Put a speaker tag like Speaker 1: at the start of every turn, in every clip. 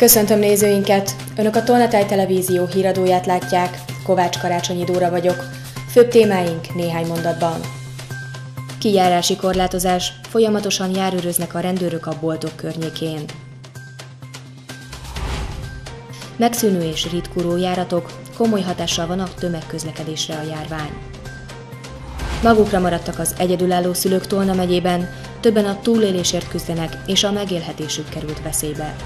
Speaker 1: Köszöntöm nézőinket! Önök a Tolnatáj Televízió híradóját látják, Kovács Karácsonyi Dóra vagyok. Főbb témáink néhány mondatban. Kijárási korlátozás, folyamatosan járőröznek a rendőrök a boltok környékén. Megszűnő és ritkuló járatok, komoly hatással van a tömegközlekedésre a járvány. Magukra maradtak az egyedülálló szülők Tolna megyében, többen a túlélésért küzdenek, és a megélhetésük került veszélybe.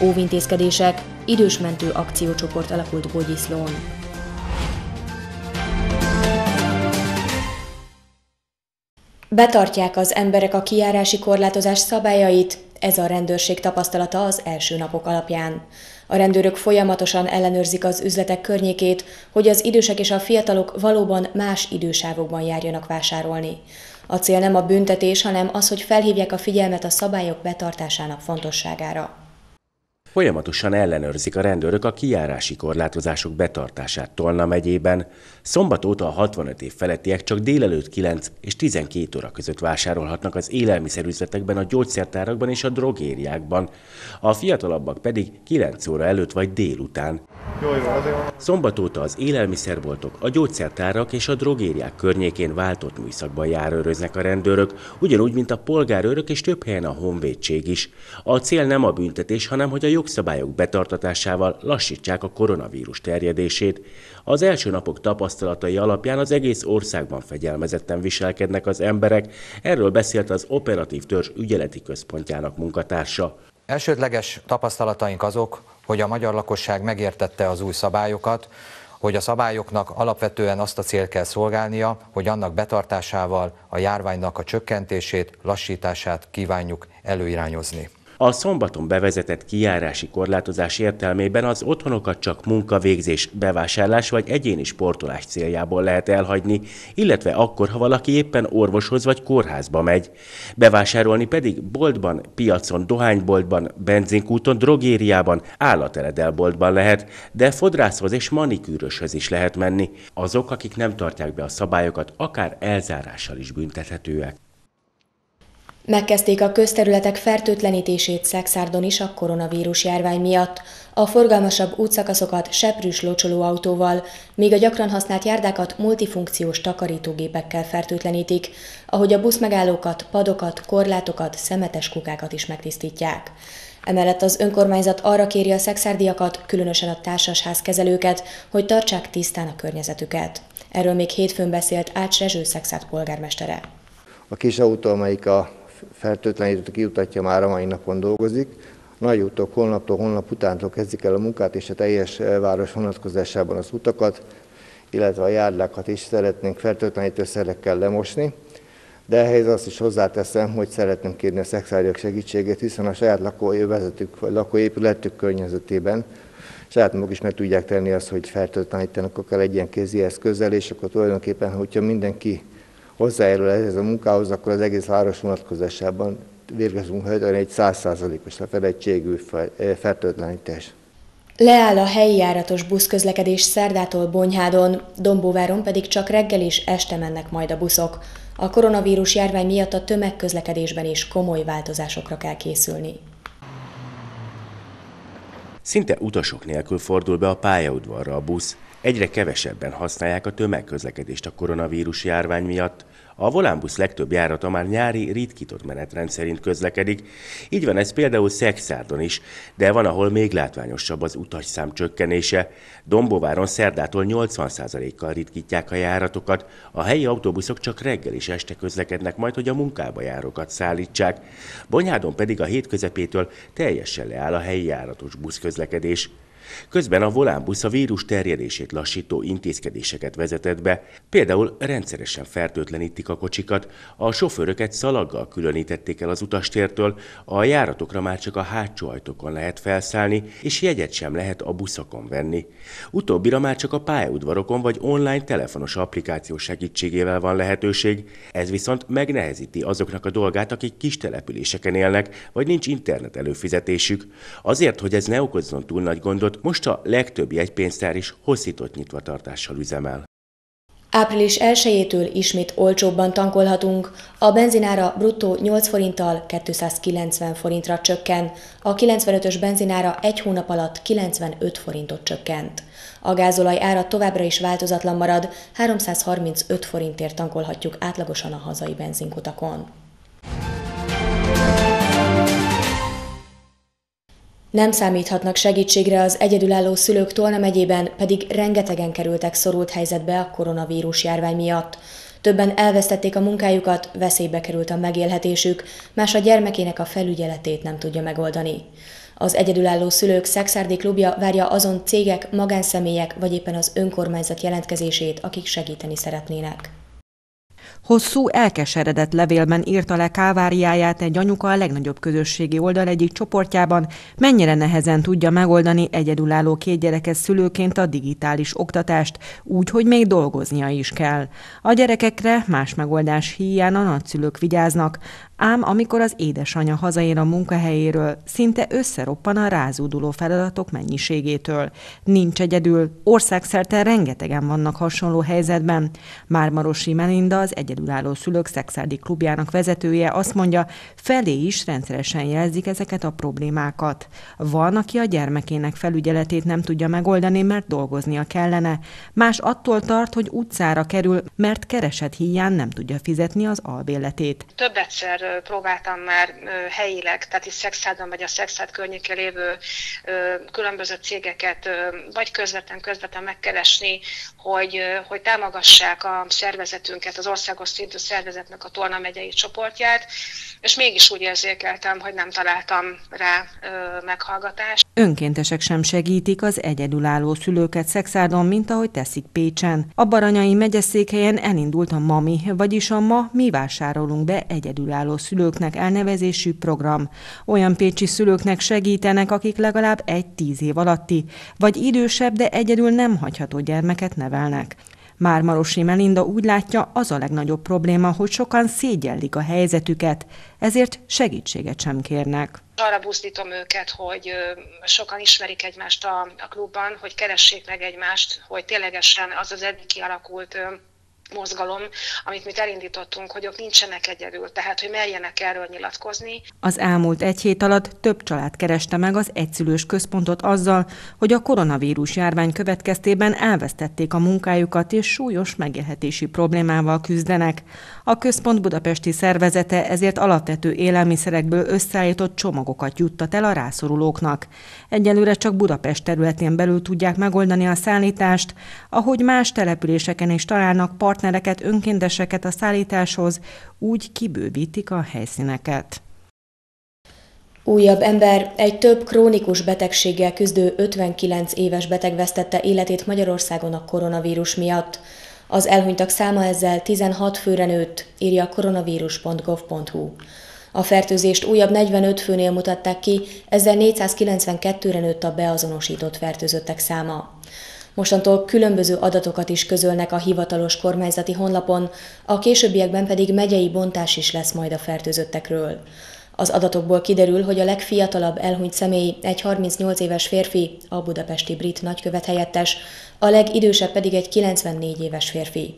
Speaker 1: Óvintézkedések, idősmentő akciócsoport alakult Bogyiszlón. Betartják az emberek a kijárási korlátozás szabályait, ez a rendőrség tapasztalata az első napok alapján. A rendőrök folyamatosan ellenőrzik az üzletek környékét, hogy az idősek és a fiatalok valóban más idősávokban járjanak vásárolni. A cél nem a büntetés, hanem az, hogy felhívják a figyelmet a szabályok betartásának fontosságára.
Speaker 2: Folyamatosan ellenőrzik a rendőrök a kijárási korlátozások betartását Tolna megyében. Szombat óta a 65 év felettiek csak délelőtt 9 és 12 óra között vásárolhatnak az élelmiszerüzletekben, a gyógyszertárakban és a drogériákban. A fiatalabbak pedig 9 óra előtt vagy délután. Szombat óta az élelmiszerboltok, a gyógyszertárak és a drogériák környékén váltott műszakban járőröznek a rendőrök, ugyanúgy, mint a polgárőrök és több helyen a honvédség is. A cél nem a büntetés, hanem hogy a jogszabályok betartatásával lassítsák a koronavírus terjedését. Az első napok tapasztalatai alapján az egész országban fegyelmezetten viselkednek az emberek, erről beszélt az Operatív Törzs ügyeleti központjának munkatársa.
Speaker 3: Elsődleges tapasztalataink azok, hogy a magyar lakosság megértette az új szabályokat, hogy a szabályoknak alapvetően azt a cél kell szolgálnia, hogy annak betartásával a járványnak a csökkentését, lassítását kívánjuk előirányozni.
Speaker 2: A szombaton bevezetett kijárási korlátozás értelmében az otthonokat csak munkavégzés, bevásárlás vagy egyéni sportolás céljából lehet elhagyni, illetve akkor, ha valaki éppen orvoshoz vagy kórházba megy. Bevásárolni pedig boltban, piacon, dohányboltban, benzinkúton, drogériában, állateledelboltban lehet, de fodrászhoz és manikűröshöz is lehet menni. Azok, akik nem tartják be a szabályokat, akár elzárással is büntethetőek.
Speaker 1: Megkezdték a közterületek fertőtlenítését Szexárdon is a koronavírus járvány miatt. A forgalmasabb útszakaszokat seprűs locsolóautóval, míg a gyakran használt járdákat multifunkciós takarítógépekkel fertőtlenítik, ahogy a buszmegállókat, padokat, korlátokat, szemetes kukákat is megtisztítják. Emellett az önkormányzat arra kéri a szexárdiakat, különösen a társasház kezelőket, hogy tartsák tisztán a környezetüket. Erről még hétfőn beszélt Ács Rezső Szexárd polgármestere.
Speaker 4: A kis autó, amelyik a fertőtlenítőt kiutatja már a mai napon dolgozik. Nagy utok holnaptól, holnap utántól kezdik el a munkát, és a teljes város vonatkozásában az utakat, illetve a járdákat is szeretnénk fertőtlenítőszerekkel lemosni. De ehhez azt is hozzáteszem, hogy szeretném kérni a szexáriak segítségét, hiszen a saját lakóvezetük vagy lakóépületük környezetében saját maguk is meg tudják tenni azt, hogy fertőtlenítenek akár egy ilyen kézi eszközzel, és akkor tulajdonképpen, hogyha mindenki hozzájárul ehhez a munkához, akkor az egész város vonatkozásában végezünk hajtani egy százszázalékos lefedettségű eh, fertőtlenítés.
Speaker 1: Leáll a helyi járatos buszközlekedés Szerdától Bonyhádon, Dombóváron pedig csak reggel és este mennek majd a buszok. A koronavírus járvány miatt a tömegközlekedésben is komoly változásokra kell készülni.
Speaker 2: Szinte utasok nélkül fordul be a pályaudvarra a busz. Egyre kevesebben használják a tömegközlekedést a koronavírus járvány miatt. A volánbusz legtöbb járata már nyári ritkított menetrend szerint közlekedik. Így van ez például Szexárdon is, de van, ahol még látványosabb az utasszám csökkenése. Dombováron szerdától 80%-kal ritkítják a járatokat, a helyi autóbuszok csak reggel és este közlekednek majd, hogy a munkába járókat szállítsák. Bonyhádon pedig a hét közepétől teljesen leáll a helyi járatos buszközlekedés. Közben a volánbusz a vírus terjedését lassító intézkedéseket vezetett be, például rendszeresen fertőtlenítik a kocsikat, a sofőröket szalaggal különítették el az utastértől, a járatokra már csak a hátsó ajtókon lehet felszállni, és jegyet sem lehet a buszokon venni. Utóbbira már csak a pályaudvarokon vagy online telefonos applikáció segítségével van lehetőség, ez viszont megnehezíti azoknak a dolgát, akik kis településeken élnek, vagy nincs internet előfizetésük. Azért, hogy ez ne okozzon túl nagy gondot, most a legtöbb jegypénztár is hosszított nyitvatartással üzemel.
Speaker 1: Április 1-től ismét olcsóbban tankolhatunk, a benzinára bruttó 8 forinttal 290 forintra csökken, a 95-ös benzinára egy hónap alatt 95 forintot csökkent. A gázolaj ára továbbra is változatlan marad, 335 forintért tankolhatjuk átlagosan a hazai benzinkutakon. Nem számíthatnak segítségre az egyedülálló szülők Tolna megyében, pedig rengetegen kerültek szorult helyzetbe a koronavírus járvány miatt. Többen elvesztették a munkájukat, veszélybe került a megélhetésük, más a gyermekének a felügyeletét nem tudja megoldani. Az egyedülálló szülők szexárdi klubja várja azon cégek, magánszemélyek vagy éppen az önkormányzat jelentkezését, akik segíteni szeretnének.
Speaker 5: Hosszú, elkeseredett levélben írta le káváriáját egy anyuka a legnagyobb közösségi oldal egyik csoportjában, mennyire nehezen tudja megoldani egyedülálló két gyerekes szülőként a digitális oktatást, úgy, hogy még dolgoznia is kell. A gyerekekre más megoldás hiány a nagyszülők vigyáznak, Ám amikor az édesanyja hazaér a munkahelyéről, szinte összeroppan a rázóduló feladatok mennyiségétől. Nincs egyedül, országszerte rengetegen vannak hasonló helyzetben. Mármarosi Melinda, az egyedülálló szülők szexádi klubjának vezetője azt mondja, felé is rendszeresen jelzik ezeket a problémákat. Van, aki a gyermekének felügyeletét nem tudja megoldani, mert dolgoznia kellene. Más attól tart, hogy utcára kerül, mert kereset hiány nem tudja fizetni az albéletét.
Speaker 6: Több egyszer próbáltam már helyileg, tehát is Szexádon vagy a Szexád környékén lévő különböző cégeket vagy közvetlen közvetlen megkeresni, hogy, hogy támogassák a szervezetünket, az országos szintű szervezetnek a Tolna megyei csoportját, és mégis úgy érzékeltem, hogy nem találtam rá meghallgatást.
Speaker 5: Önkéntesek sem segítik az egyedülálló szülőket Szexádon, mint ahogy teszik Pécsen. A Baranyai megyeszékhelyen elindult a MAMI, vagyis a Ma Mi Vásárolunk Be Egyedülálló Szülőknek elnevezésű program. Olyan pécsi szülőknek segítenek, akik legalább egy tíz év alatti, vagy idősebb, de egyedül nem hagyható gyermeket nevelnek. Már Marosi Melinda úgy látja, az a legnagyobb probléma, hogy sokan szégyellik a helyzetüket, ezért segítséget sem kérnek.
Speaker 6: Arra buzdítom őket, hogy sokan ismerik egymást a, a klubban, hogy keressék meg egymást, hogy ténylegesen az az eddig kialakult mozgalom, amit mi elindítottunk, hogy ők nincsenek egyedül, tehát hogy merjenek erről nyilatkozni.
Speaker 5: Az elmúlt egy hét alatt több család kereste meg az egyszülős központot azzal, hogy a koronavírus járvány következtében elvesztették a munkájukat és súlyos megélhetési problémával küzdenek. A központ budapesti szervezete ezért alapvető élelmiszerekből összeállított csomagokat juttat el a rászorulóknak. Egyelőre csak Budapest területén belül tudják megoldani a szállítást, ahogy más településeken is találnak part partnereket, önkénteseket a szállításhoz, úgy kibővítik a helyszíneket.
Speaker 1: Újabb ember, egy több krónikus betegséggel küzdő 59 éves beteg vesztette életét Magyarországon a koronavírus miatt. Az elhunytak száma ezzel 16 főre nőtt, írja a koronavírus.gov.hu. A fertőzést újabb 45 főnél mutatták ki, ezzel 492-re nőtt a beazonosított fertőzöttek száma. Mostantól különböző adatokat is közölnek a hivatalos kormányzati honlapon, a későbbiekben pedig megyei bontás is lesz majd a fertőzöttekről. Az adatokból kiderül, hogy a legfiatalabb elhunyt személy egy 38 éves férfi, a budapesti brit nagykövet helyettes, a legidősebb pedig egy 94 éves férfi.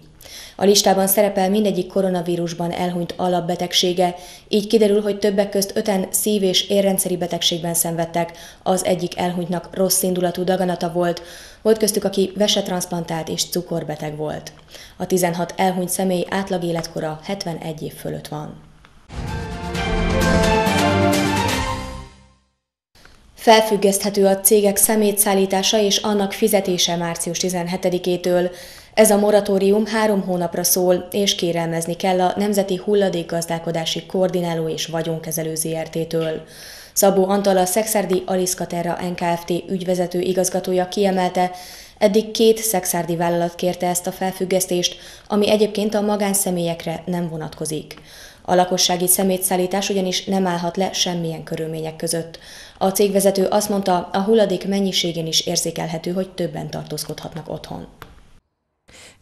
Speaker 1: A listában szerepel mindegyik koronavírusban elhunyt alapbetegsége, így kiderül, hogy többek közt öten szív- és érrendszeri betegségben szenvedtek, az egyik elhunytnak rossz indulatú daganata volt, volt köztük, aki vesetransplantált és cukorbeteg volt. A 16 elhunyt személy átlag életkora 71 év fölött van. Felfüggeszthető a cégek szemétszállítása és annak fizetése március 17-től. Ez a moratórium három hónapra szól, és kérelmezni kell a Nemzeti Hulladékgazdálkodási Koordináló és Vagyonkezelő ZRT-től. Szabó Antal a Szexárdi Aliszkaterra NKFT ügyvezető igazgatója kiemelte, eddig két szexárdi vállalat kérte ezt a felfüggesztést, ami egyébként a magánszemélyekre nem vonatkozik. A lakossági szemétszállítás ugyanis nem állhat le semmilyen körülmények között. A cégvezető azt mondta, a hulladék mennyiségén is érzékelhető, hogy többen tartózkodhatnak otthon.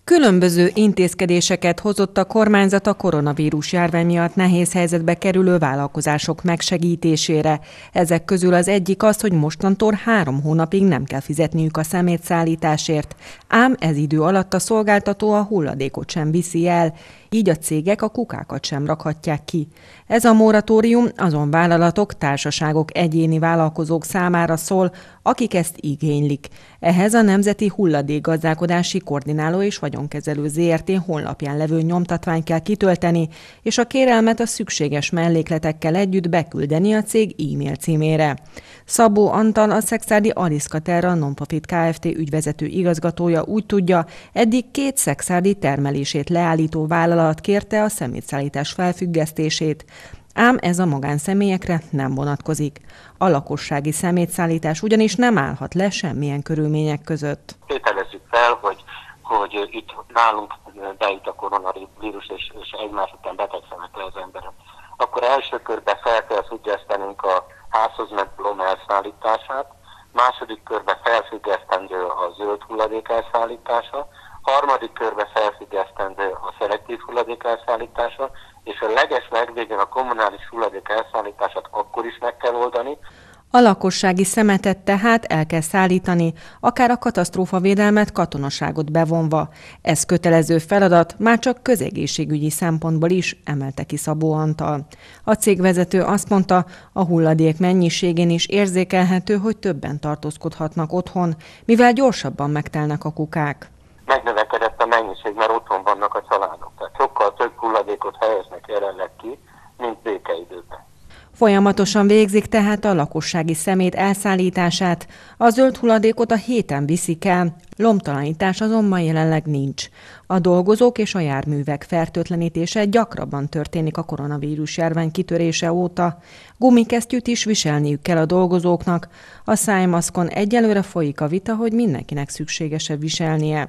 Speaker 5: Különböző intézkedéseket hozott a kormányzat a koronavírus járvány miatt nehéz helyzetbe kerülő vállalkozások megsegítésére. Ezek közül az egyik az, hogy mostantól három hónapig nem kell fizetniük a szemétszállításért, ám ez idő alatt a szolgáltató a hulladékot sem viszi el, így a cégek a kukákat sem rakhatják ki. Ez a moratórium azon vállalatok, társaságok, egyéni vállalkozók számára szól, akik ezt igénylik. Ehhez a Nemzeti Hulladékgazdálkodási Koordináló és Vagyonkezelő ZRT honlapján levő nyomtatványt kell kitölteni, és a kérelmet a szükséges mellékletekkel együtt beküldeni a cég e-mail címére. Szabó Antal, a Szexádi Ariszka Terra Nonprofit Kft. ügyvezető igazgatója úgy tudja, eddig két szexádi termelését leállító vállalat kérte a szemétszállítás felfüggesztését, ám ez a magánszemélyekre nem vonatkozik. A lakossági szemétszállítás ugyanis nem állhat le semmilyen körülmények között.
Speaker 7: Tételezzük fel, hogy, hogy itt nálunk bejut a koronavírus, és, és egymás után betegszenek le az emberek. Akkor első körben fel kell függesztenünk a házhoz ment lom elszállítását, második körben felfüggesztendő a zöld hulladék elszállítása, harmadik körben felfüggesztendő a szelektív hulladék elszállítása, és a leges legvégén a kommunális hulladék elszállítását akkor is meg kell oldani,
Speaker 5: a lakossági szemetet tehát el kell szállítani, akár a katasztrófavédelmet katonaságot bevonva. Ez kötelező feladat már csak közegészségügyi szempontból is, emelte ki Szabó Antal. A cégvezető azt mondta, a hulladék mennyiségén is érzékelhető, hogy többen tartózkodhatnak otthon, mivel gyorsabban megtelnek a kukák.
Speaker 7: Megnövekedett a mennyiség, mert otthon vannak a családok. Tehát sokkal több hulladékot helyeznek jelenleg ki, mint békeidőben.
Speaker 5: Folyamatosan végzik tehát a lakossági szemét elszállítását, a zöld hulladékot a héten viszik el, lomtalanítás azonban jelenleg nincs. A dolgozók és a járművek fertőtlenítése gyakrabban történik a koronavírus járvány kitörése óta. Gumikesztyűt is viselniük kell a dolgozóknak. A szájmaszkon egyelőre folyik a vita, hogy mindenkinek szükségesebb viselnie.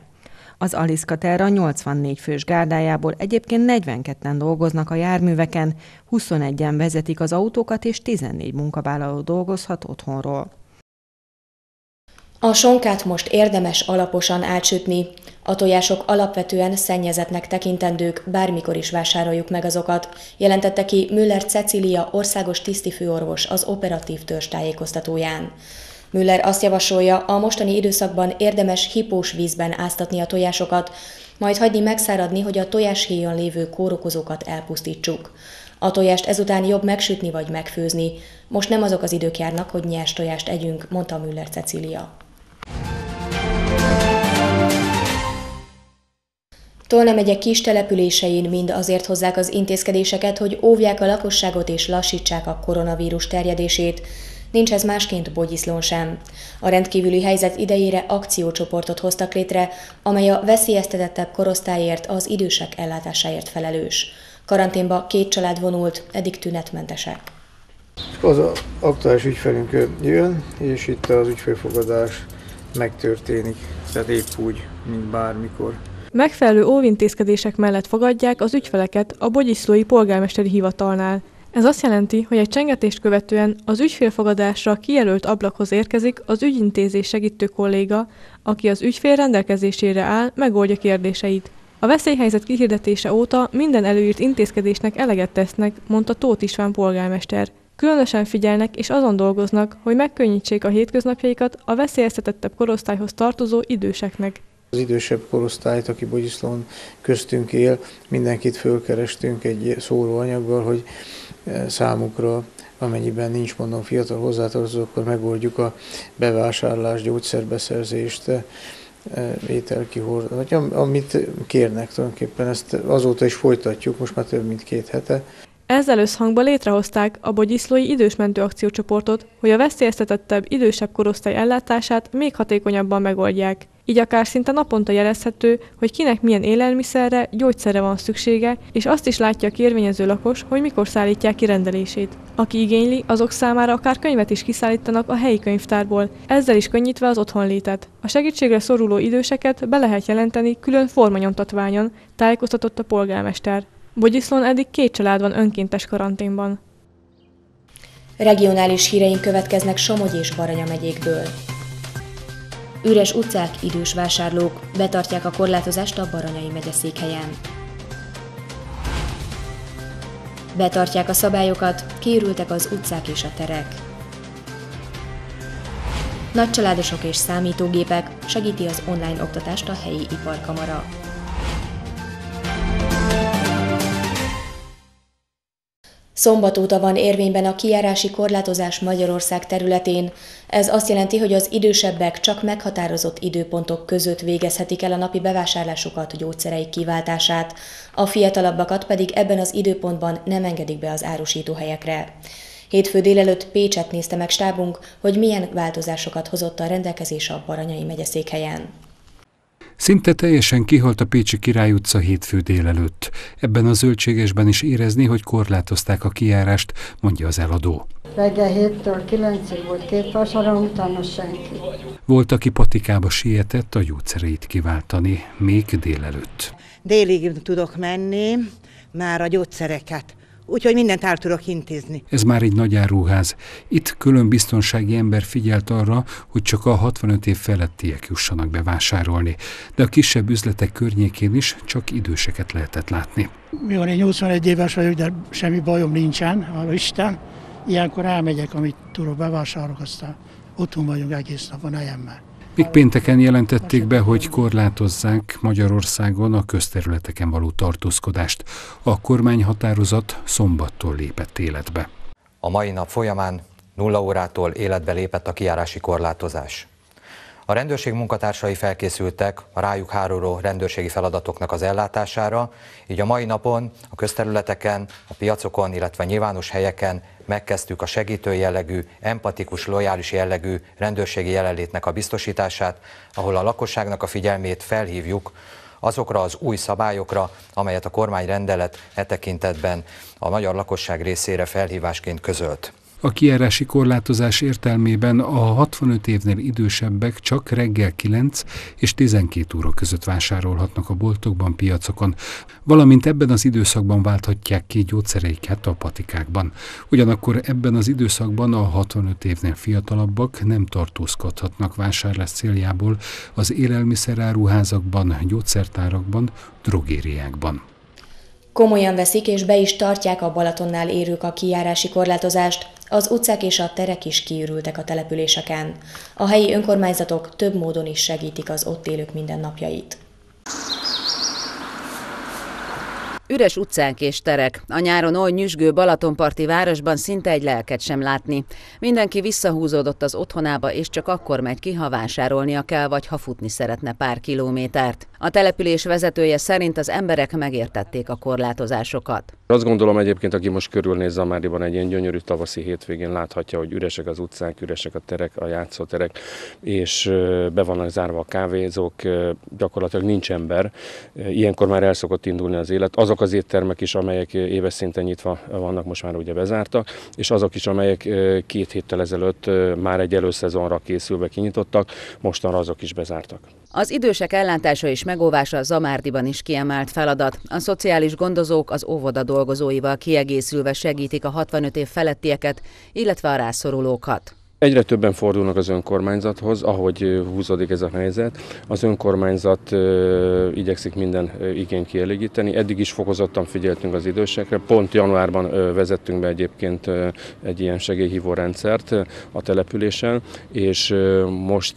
Speaker 5: Az Aliszkaterra 84 fős gárdájából egyébként 42-en dolgoznak a járműveken, 21-en vezetik az autókat, és 14 munkavállaló dolgozhat otthonról.
Speaker 1: A sonkát most érdemes alaposan átsütni. A tojások alapvetően szennyezetnek tekintendők, bármikor is vásároljuk meg azokat, jelentette ki Müller Cecília országos tisztifőorvos az operatív törzs tájékoztatóján. Müller azt javasolja, a mostani időszakban érdemes hipós vízben áztatni a tojásokat, majd hagyni megszáradni, hogy a tojáshéjon lévő kórokozókat elpusztítsuk. A tojást ezután jobb megsütni vagy megfőzni. Most nem azok az idők járnak, hogy nyers tojást együnk, mondta Müller Cecília. Tolna megye kis településein mind azért hozzák az intézkedéseket, hogy óvják a lakosságot és lassítsák a koronavírus terjedését, Nincs ez másként Bogyiszlón sem. A rendkívüli helyzet idejére akciócsoportot hoztak létre, amely a veszélyeztetettebb korosztályért, az idősek ellátásáért felelős. Karanténba két család vonult, eddig tünetmentesek.
Speaker 8: Az aktuális ügyfelünk jön, és itt az ügyfélfogadás megtörténik, tehát épp úgy, mint bármikor.
Speaker 9: Megfelelő óvintézkedések mellett fogadják az ügyfeleket a Bogyiszlói polgármesteri hivatalnál. Ez azt jelenti, hogy egy csengetést követően az ügyfélfogadásra kijelölt ablakhoz érkezik az ügyintézés segítő kolléga, aki az ügyfél rendelkezésére áll, megoldja kérdéseit. A veszélyhelyzet kihirdetése óta minden előírt intézkedésnek eleget tesznek, mondta Tóth István polgármester. Különösen figyelnek és azon dolgoznak, hogy megkönnyítsék a hétköznapjaikat a veszélyeztetettebb korosztályhoz tartozó időseknek.
Speaker 8: Az idősebb korosztályt, aki Bogyiszlón köztünk él, mindenkit fölkerestünk egy szóróanyaggal, hogy számukra, amennyiben nincs mondom fiatal hozzátartozó, akkor megoldjuk a bevásárlás, gyógyszerbeszerzést, e, ételkihordat, amit kérnek tulajdonképpen. Ezt azóta is folytatjuk, most már több mint két hete.
Speaker 9: Ezzel összhangban létrehozták a Bogyiszlói idősmentő akciócsoportot, hogy a veszélyeztetettebb idősebb korosztály ellátását még hatékonyabban megoldják. Így akár szinte naponta jelezhető, hogy kinek milyen élelmiszerre, gyógyszerre van szüksége, és azt is látja a kérvényező lakos, hogy mikor szállítják ki rendelését. Aki igényli, azok számára akár könyvet is kiszállítanak a helyi könyvtárból, ezzel is könnyítve az otthonlétet. A segítségre szoruló időseket be lehet jelenteni külön formanyomtatványon, tájékoztatott a polgármester. Bogyiszlón eddig két család van önkéntes karanténban.
Speaker 1: Regionális híreink következnek Somogy és Baranya megyékből. Üres utcák, idős vásárlók, betartják a korlátozást a Baranyai megye. Betartják a szabályokat, kiürültek az utcák és a terek. Nagycsaládosok és számítógépek segíti az online oktatást a helyi iparkamara. Szombat óta van érvényben a kijárási korlátozás Magyarország területén. Ez azt jelenti, hogy az idősebbek csak meghatározott időpontok között végezhetik el a napi bevásárlásukat, gyógyszereik kiváltását, a fiatalabbakat pedig ebben az időpontban nem engedik be az árusítóhelyekre. Hétfő délelőtt Pécset nézte meg stábunk, hogy milyen változásokat hozott a rendelkezés a Baranyai megyeszékhelyen.
Speaker 10: Szinte teljesen kihalt a Pécsi Király utca hétfő délelőtt. Ebben a zöldségesben is érezni, hogy korlátozták a kijárást, mondja az eladó.
Speaker 11: Reggel 7-től 9-ig volt két vasaron, utána senki.
Speaker 10: Volt, aki patikába sietett a gyógyszereit kiváltani, még délelőtt.
Speaker 12: Délig tudok menni, már a gyógyszereket úgyhogy mindent el tudok intézni.
Speaker 10: Ez már egy nagy áruház. Itt külön biztonsági ember figyelt arra, hogy csak a 65 év felettiek jussanak bevásárolni, de a kisebb üzletek környékén is csak időseket lehetett látni.
Speaker 13: Mi van, én 81 éves vagyok, de semmi bajom nincsen, hála Isten. Ilyenkor elmegyek, amit tudok, bevásárolok, aztán otthon vagyunk egész nap a nejemmel.
Speaker 10: Még pénteken jelentették be, hogy korlátozzák Magyarországon a közterületeken való tartózkodást. A kormányhatározat szombattól lépett életbe.
Speaker 3: A mai nap folyamán nulla órától életbe lépett a kiárási korlátozás. A rendőrség munkatársai felkészültek a rájuk háruló rendőrségi feladatoknak az ellátására, így a mai napon a közterületeken, a piacokon, illetve nyilvános helyeken megkezdtük a segítő jellegű, empatikus, lojális jellegű rendőrségi jelenlétnek a biztosítását, ahol a lakosságnak a figyelmét felhívjuk azokra az új szabályokra, amelyet a kormányrendelet e tekintetben a magyar lakosság részére felhívásként közölt.
Speaker 10: A kiárási korlátozás értelmében a 65 évnél idősebbek csak reggel 9 és 12 óra között vásárolhatnak a boltokban, piacokon, valamint ebben az időszakban válthatják ki gyógyszereiket a patikákban. Ugyanakkor ebben az időszakban a 65 évnél fiatalabbak nem tartózkodhatnak vásárlás céljából az élelmiszeráruházakban, gyógyszertárakban, drogériákban.
Speaker 1: Komolyan veszik és be is tartják a Balatonnál érők a kijárási korlátozást, az utcák és a terek is kiürültek a településeken. A helyi önkormányzatok több módon is segítik az ott élők mindennapjait.
Speaker 14: Üres utcánk és terek. A nyáron oly nyüzsgő Balatonparti városban szinte egy lelket sem látni. Mindenki visszahúzódott az otthonába, és csak akkor megy ki, ha vásárolnia kell, vagy ha futni szeretne pár kilométert. A település vezetője szerint az emberek megértették a korlátozásokat.
Speaker 15: Azt gondolom egyébként, aki most körülnéz Zamáriban egy ilyen gyönyörű tavaszi hétvégén láthatja, hogy üresek az utcák, üresek a terek, a játszóterek, és be vannak zárva a kávézók, gyakorlatilag nincs ember. Ilyenkor már el szokott indulni az élet. Azok az éttermek is, amelyek éves szinten nyitva vannak, most már ugye bezártak, és azok is, amelyek két héttel ezelőtt már egy előszezonra készülve kinyitottak, mostanra azok is bezártak.
Speaker 14: Az idősek ellátása és megóvása Zamárdiban is kiemelt feladat. A szociális gondozók az óvoda dolgozóival kiegészülve segítik a 65 év felettieket, illetve a rászorulókat.
Speaker 15: Egyre többen fordulnak az önkormányzathoz, ahogy húzódik ez a helyzet. Az önkormányzat igyekszik minden igényt kielégíteni. Eddig is fokozottan figyeltünk az idősekre. Pont januárban vezettünk be egyébként egy ilyen segélyhívó rendszert a településen, és most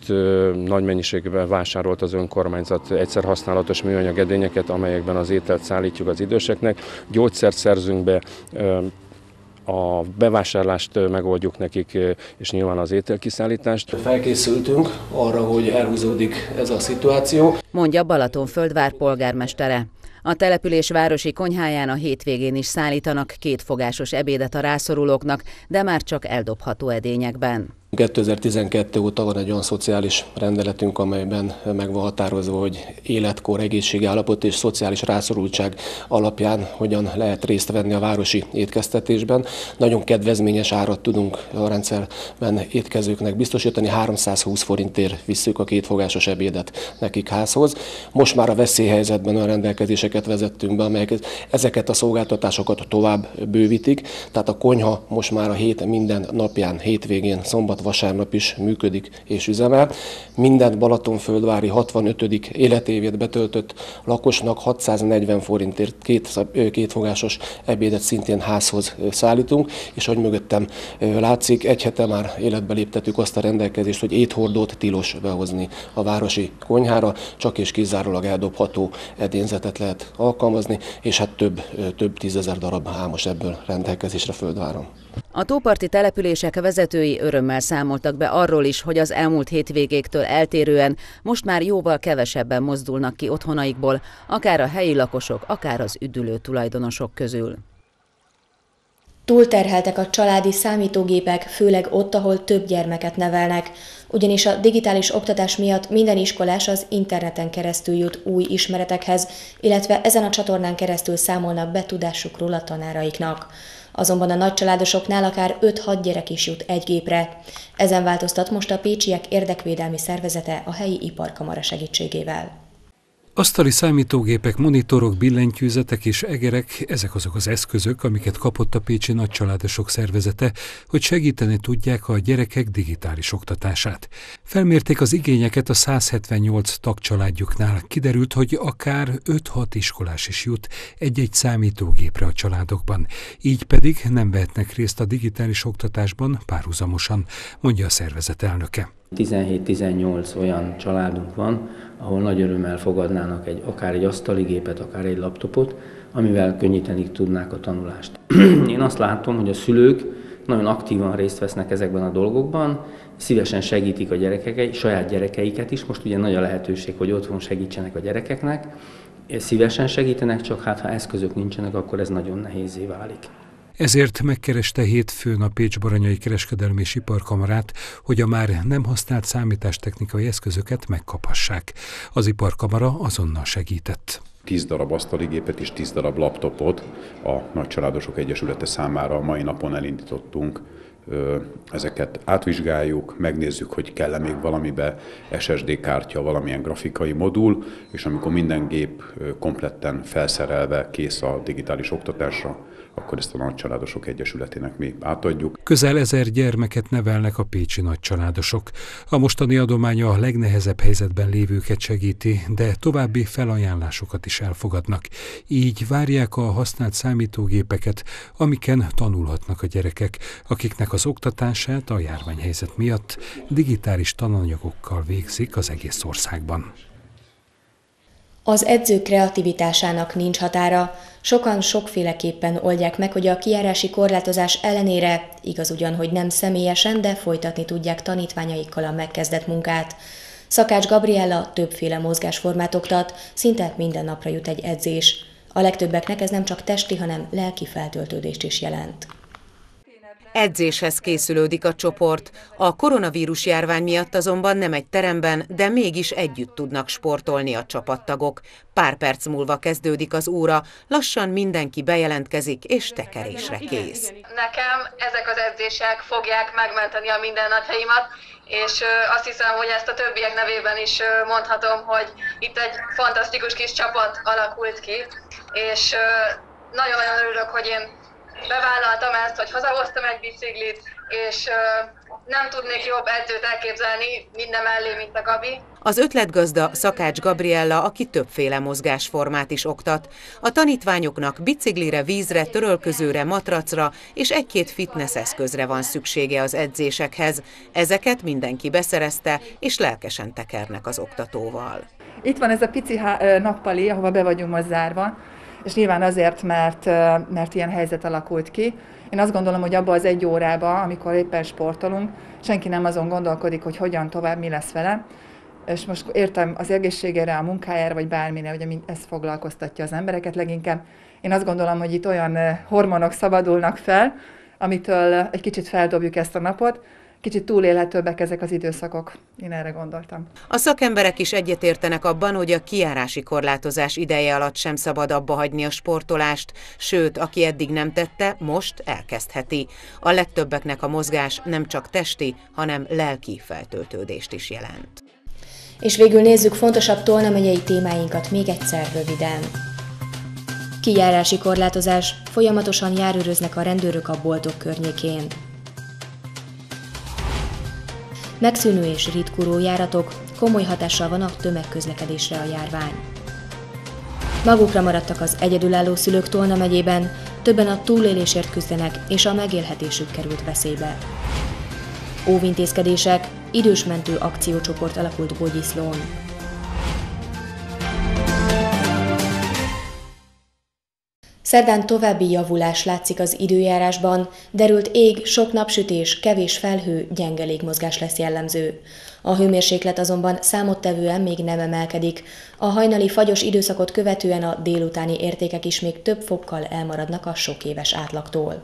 Speaker 15: nagy mennyiségben vásárolt az önkormányzat egyszer használatos műanyag edényeket, amelyekben az ételt szállítjuk az időseknek. Gyógyszert szerzünk be, a bevásárlást megoldjuk nekik, és nyilván az ételkiszállítást.
Speaker 16: Felkészültünk arra, hogy elhúzódik ez a szituáció.
Speaker 14: Mondja Balatonföldvár polgármestere. A település városi konyháján a hétvégén is szállítanak kétfogásos ebédet a rászorulóknak, de már csak eldobható edényekben.
Speaker 16: 2012 óta van egy olyan szociális rendeletünk, amelyben meg van határozva, hogy életkor, egészségállapot és szociális rászorultság alapján hogyan lehet részt venni a városi étkeztetésben. Nagyon kedvezményes árat tudunk a rendszerben étkezőknek biztosítani, 320 forintért visszük a kétfogásos ebédet nekik házhoz. Most már a veszélyhelyzetben olyan rendelkezéseket vezettünk be, amelyek ezeket a szolgáltatásokat tovább bővítik, tehát a konyha most már a hét minden napján, hétvégén, szombat szombat, vasárnap is működik és üzemel. Minden Balatonföldvári 65. életévét betöltött lakosnak 640 forintért két, kétfogásos ebédet szintén házhoz szállítunk, és ahogy mögöttem látszik, egy hete már életbe léptettük azt a rendelkezést, hogy éthordót tilos behozni a városi konyhára, csak és kizárólag eldobható edényzetet lehet alkalmazni, és hát több, több tízezer darab hámos ebből rendelkezésre földváron.
Speaker 14: A tóparti települések vezetői örömmel számoltak be arról is, hogy az elmúlt hétvégéktől eltérően most már jóval kevesebben mozdulnak ki otthonaikból, akár a helyi lakosok, akár az üdülő tulajdonosok közül.
Speaker 1: Túlterheltek a családi számítógépek, főleg ott, ahol több gyermeket nevelnek, ugyanis a digitális oktatás miatt minden iskolás az interneten keresztül jut új ismeretekhez, illetve ezen a csatornán keresztül számolnak be tudásukról a tanáraiknak. Azonban a nagycsaládosoknál akár 5-6 gyerek is jut egy gépre. Ezen változtat most a Pécsiek érdekvédelmi szervezete a helyi iparkamara segítségével.
Speaker 10: Asztali számítógépek, monitorok, billentyűzetek és egerek, ezek azok az eszközök, amiket kapott a Pécsi Nagycsaládosok Szervezete, hogy segíteni tudják a gyerekek digitális oktatását. Felmérték az igényeket a 178 tagcsaládjuknál. Kiderült, hogy akár 5-6 iskolás is jut egy-egy számítógépre a családokban. Így pedig nem vehetnek részt a digitális oktatásban párhuzamosan, mondja a szervezet elnöke.
Speaker 17: 17-18 olyan családunk van, ahol nagy örömmel fogadnának egy, akár egy asztali gépet, akár egy laptopot, amivel könnyíteni tudnák a tanulást. Én azt látom, hogy a szülők nagyon aktívan részt vesznek ezekben a dolgokban, szívesen segítik a gyerekeket, saját gyerekeiket is. Most ugye nagy a lehetőség, hogy otthon segítsenek a gyerekeknek. Szívesen segítenek, csak hát ha eszközök nincsenek, akkor ez nagyon nehézé válik.
Speaker 10: Ezért megkereste hétfőn a Pécs-Baranyai Kereskedelmi és Iparkamarát, hogy a már nem használt számítástechnikai eszközöket megkaphassák. Az Iparkamara azonnal segített.
Speaker 18: 10 darab asztaligépet és 10 darab laptopot a Nagycsaládosok Egyesülete számára a mai napon elindítottunk. Ezeket átvizsgáljuk, megnézzük, hogy kell-e még valamibe SSD kártya, valamilyen grafikai modul, és amikor minden gép kompletten felszerelve kész a digitális oktatásra, akkor ezt a Nagycsaládosok Egyesületének mi átadjuk.
Speaker 10: Közel ezer gyermeket nevelnek a pécsi nagycsaládosok. A mostani adománya a legnehezebb helyzetben lévőket segíti, de további felajánlásokat is elfogadnak. Így várják a használt számítógépeket, amiken tanulhatnak a gyerekek, akiknek az oktatását a járványhelyzet miatt digitális tananyagokkal végzik az egész országban.
Speaker 1: Az edző kreativitásának nincs határa, sokan sokféleképpen oldják meg, hogy a kiárási korlátozás ellenére, igaz ugyan, hogy nem személyesen, de folytatni tudják tanítványaikkal a megkezdett munkát. Szakács Gabriella többféle mozgásformát oktat, szinte minden napra jut egy edzés. A legtöbbeknek ez nem csak testi, hanem lelki feltöltődést is jelent.
Speaker 14: Edzéshez készülődik a csoport. A koronavírus járvány miatt azonban nem egy teremben, de mégis együtt tudnak sportolni a csapattagok. Pár perc múlva kezdődik az óra, lassan mindenki bejelentkezik és tekerésre kész.
Speaker 19: Nekem ezek az edzések fogják megmenteni a mindennapjaimat, és azt hiszem, hogy ezt a többiek nevében is mondhatom, hogy itt egy fantasztikus kis csapat alakult ki, és nagyon-nagyon örülök, hogy én bevállaltam ezt, hogy hazahoztam egy biciklit, és nem tudnék jobb edzőt elképzelni minden mellé, mint a Gabi.
Speaker 14: Az ötletgazda Szakács Gabriella, aki többféle mozgásformát is oktat. A tanítványoknak biciklire, vízre, törölközőre, matracra és egy-két fitness eszközre van szüksége az edzésekhez. Ezeket mindenki beszerezte, és lelkesen tekernek az oktatóval.
Speaker 20: Itt van ez a pici nappali, ahova be vagyunk most zárva és nyilván azért, mert, mert ilyen helyzet alakult ki. Én azt gondolom, hogy abban az egy órába, amikor éppen sportolunk, senki nem azon gondolkodik, hogy hogyan tovább, mi lesz vele, és most értem az egészségére, a munkájára, vagy bármire, ugye ez foglalkoztatja az embereket leginkább. Én azt gondolom, hogy itt olyan hormonok szabadulnak fel, amitől egy kicsit feldobjuk ezt a napot, kicsit túlélhetőbbek ezek az időszakok. Én erre gondoltam.
Speaker 14: A szakemberek is egyetértenek abban, hogy a kiárási korlátozás ideje alatt sem szabad abba hagyni a sportolást, sőt, aki eddig nem tette, most elkezdheti. A legtöbbeknek a mozgás nem csak testi, hanem lelki feltöltődést is jelent.
Speaker 1: És végül nézzük fontosabb Tolna megyei témáinkat még egyszer röviden. Kijárási korlátozás, folyamatosan járőröznek a rendőrök a boltok környékén. Megszűnő és ritkuló járatok, komoly hatással van a tömegközlekedésre a járvány. Magukra maradtak az egyedülálló szülők Tolna megyében, többen a túlélésért küzdenek, és a megélhetésük került veszélybe. Óvintézkedések, idősmentő akciócsoport alakult Bogyiszlón. Szerdán további javulás látszik az időjárásban, derült ég, sok napsütés, kevés felhő, gyenge légmozgás lesz jellemző. A hőmérséklet azonban számottevően még nem emelkedik. A hajnali fagyos időszakot követően a délutáni értékek is még több fokkal elmaradnak a sok éves átlagtól.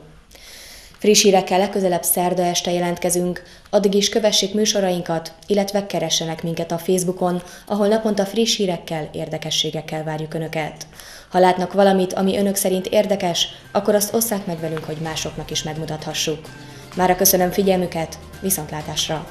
Speaker 1: Friss hírekkel legközelebb szerda este jelentkezünk, addig is kövessék műsorainkat, illetve keressenek minket a Facebookon, ahol naponta friss hírekkel, érdekességekkel várjuk Önöket. Ha látnak valamit, ami Önök szerint érdekes, akkor azt osszák meg velünk, hogy másoknak is megmutathassuk. Mára köszönöm figyelmüket, viszontlátásra!